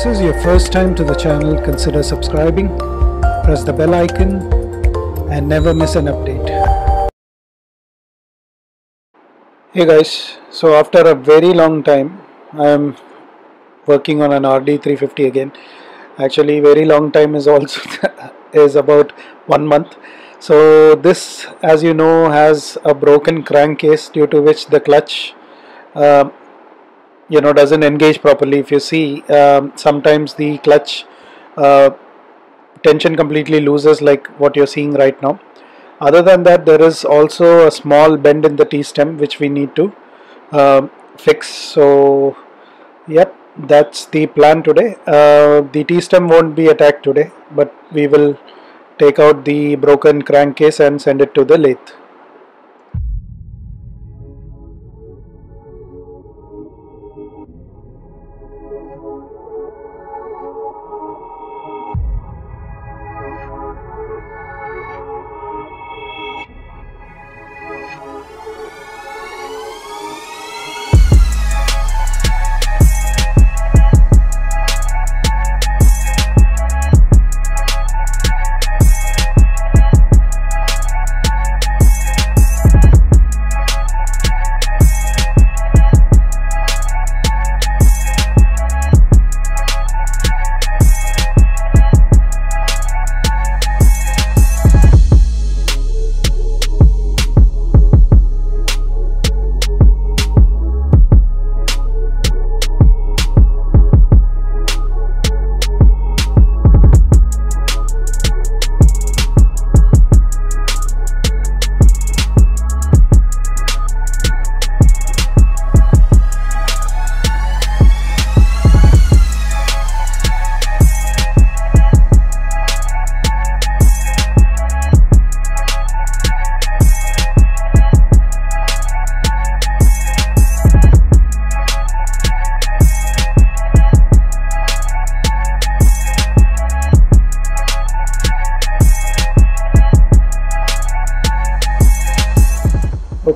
this is your first time to the channel, consider subscribing, press the bell icon, and never miss an update. Hey guys, so after a very long time, I am working on an RD350 again. Actually, very long time is also is about one month. So this, as you know, has a broken crankcase due to which the clutch uh, you know doesn't engage properly. If you see um, sometimes the clutch uh, tension completely loses like what you're seeing right now. Other than that there is also a small bend in the T-stem which we need to uh, fix. So yep that's the plan today. Uh, the T-stem won't be attacked today but we will take out the broken crankcase and send it to the lathe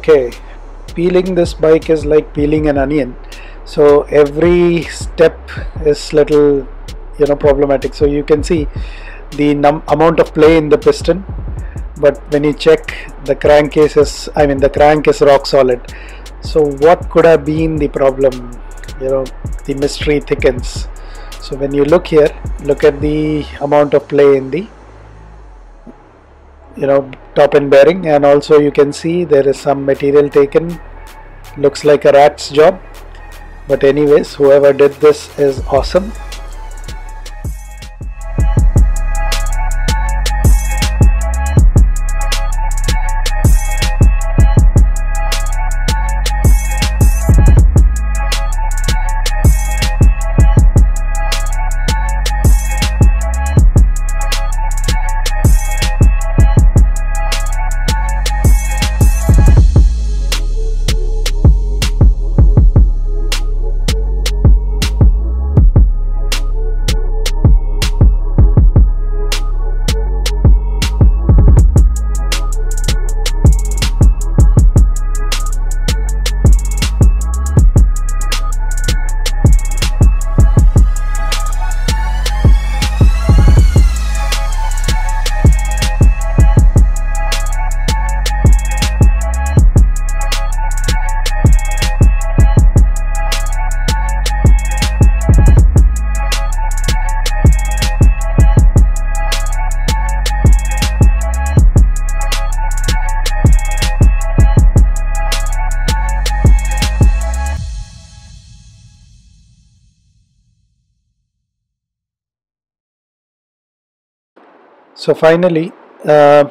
okay peeling this bike is like peeling an onion. So every step is little you know problematic. So you can see the amount of play in the piston but when you check the crankcase is I mean the crank is rock solid. So what could have been the problem? You know the mystery thickens. So when you look here look at the amount of play in the you know top end bearing. And also you can see there is some material taken. Looks like a rat's job. But anyways whoever did this is awesome so finally uh,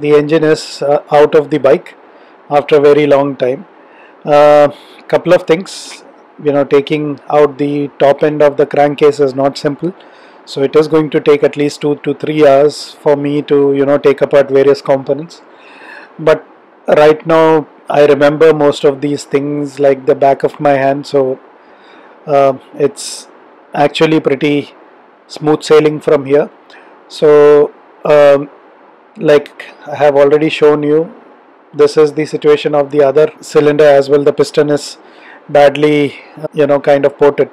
the engine is uh, out of the bike after a very long time. Uh, couple of things you know taking out the top end of the crankcase is not simple. So it is going to take at least two to three hours for me to you know take apart various components. But right now I remember most of these things like the back of my hand. So uh, it's actually pretty smooth sailing from here. So um, like I have already shown you this is the situation of the other cylinder as well. The piston is badly you know kind of ported.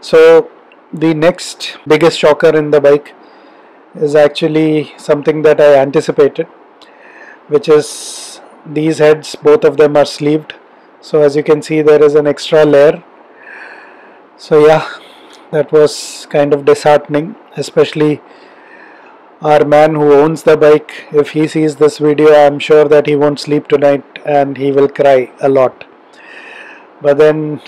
So the next biggest shocker in the bike is actually something that I anticipated which is these heads both of them are sleeved. So as you can see there is an extra layer. So yeah that was kind of disheartening especially our man who owns the bike. If he sees this video I'm sure that he won't sleep tonight and he will cry a lot. But then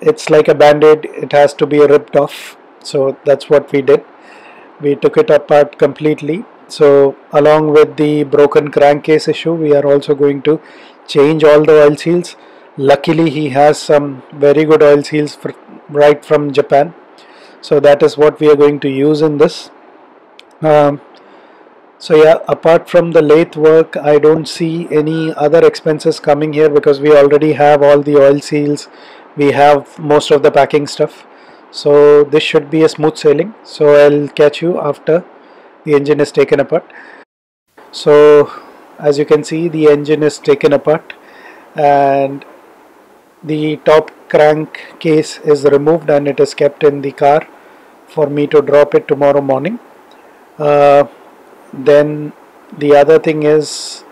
it's like a band-aid. It has to be ripped off. So that's what we did. We took it apart completely. So along with the broken crankcase issue we are also going to change all the oil seals luckily he has some very good oil seals right from Japan. So that is what we are going to use in this. Um, so yeah apart from the lathe work I don't see any other expenses coming here because we already have all the oil seals. We have most of the packing stuff. So this should be a smooth sailing. So I'll catch you after the engine is taken apart. So as you can see the engine is taken apart. And the top crank case is removed and it is kept in the car for me to drop it tomorrow morning. Uh, then the other thing is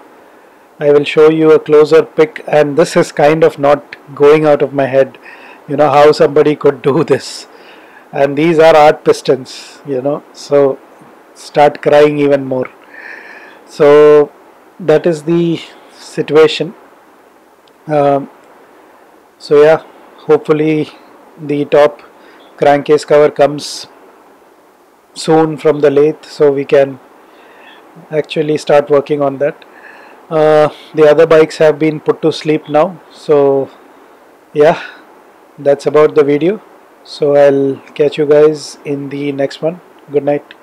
I will show you a closer pic and this is kind of not going out of my head you know how somebody could do this. And these are ART pistons you know so start crying even more. So that is the situation. Um, so yeah hopefully the top crankcase cover comes soon from the lathe so we can actually start working on that. Uh, the other bikes have been put to sleep now so yeah that's about the video. So I'll catch you guys in the next one. Good night